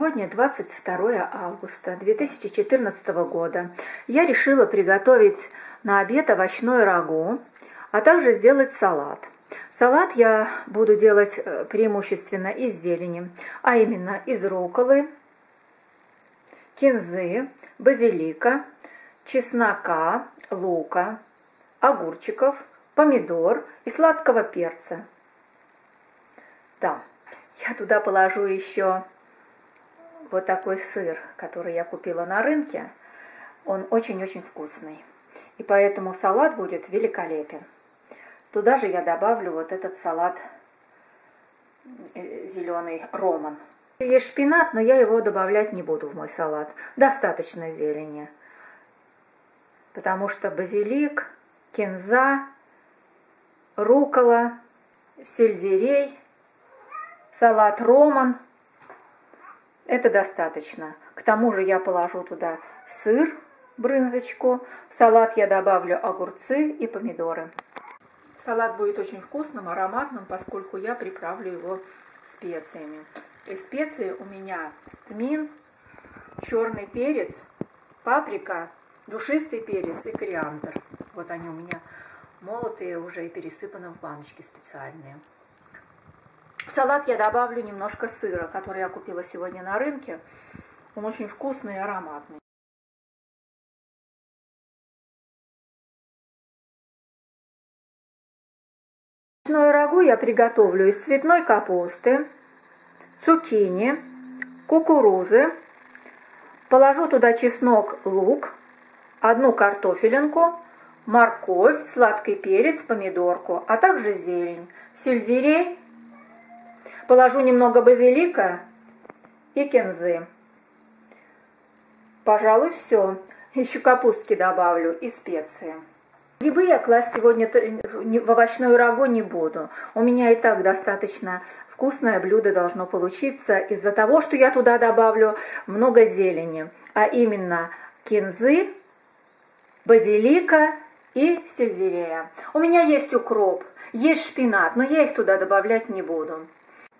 Сегодня 22 августа 2014 года. Я решила приготовить на обед овощное рагу, а также сделать салат. Салат я буду делать э, преимущественно из зелени, а именно из руколы, кинзы, базилика, чеснока, лука, огурчиков, помидор и сладкого перца. Да, я туда положу еще вот такой сыр, который я купила на рынке, он очень-очень вкусный. И поэтому салат будет великолепен. Туда же я добавлю вот этот салат э, зеленый роман. Есть шпинат, но я его добавлять не буду в мой салат. Достаточно зелени. Потому что базилик, кинза, рукола, сельдерей, салат роман – это достаточно. К тому же я положу туда сыр, брынзочку. В салат я добавлю огурцы и помидоры. Салат будет очень вкусным, ароматным, поскольку я приправлю его специями. И специи у меня тмин, черный перец, паприка, душистый перец и кориандр. Вот они у меня молотые уже и пересыпаны в баночки специальные. В салат я добавлю немножко сыра, который я купила сегодня на рынке. Он очень вкусный и ароматный. Овощное рагу я приготовлю из цветной капусты, цукини, кукурузы. Положу туда чеснок, лук, одну картофелинку, морковь, сладкий перец, помидорку, а также зелень, сельдерей, Положу немного базилика и кинзы. Пожалуй, все. Еще капустки добавлю и специи. Грибы я класть сегодня в овощную рагу не буду. У меня и так достаточно вкусное блюдо должно получиться из-за того, что я туда добавлю много зелени, а именно кинзы, базилика и сельдерея. У меня есть укроп, есть шпинат, но я их туда добавлять не буду.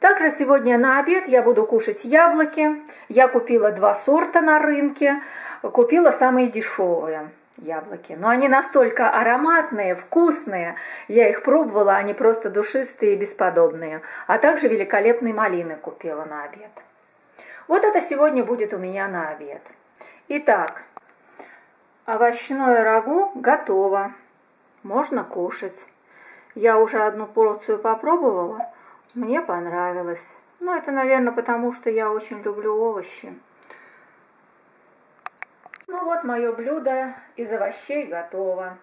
Также сегодня на обед я буду кушать яблоки. Я купила два сорта на рынке. Купила самые дешевые яблоки. Но они настолько ароматные, вкусные. Я их пробовала, они просто душистые и бесподобные. А также великолепные малины купила на обед. Вот это сегодня будет у меня на обед. Итак, овощное рагу готово. Можно кушать. Я уже одну порцию попробовала. Мне понравилось. Ну, это, наверное, потому что я очень люблю овощи. Ну вот, мое блюдо из овощей готово.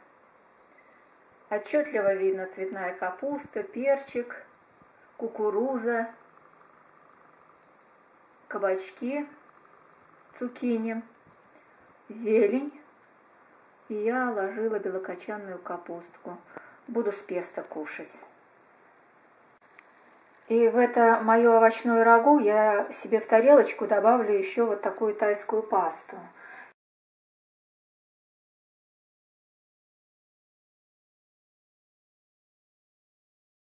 Отчетливо видно цветная капуста, перчик, кукуруза, кабачки, цукини, зелень. И я ложила белокочанную капустку. Буду с песто кушать. И в это мое овощное рагу я себе в тарелочку добавлю еще вот такую тайскую пасту –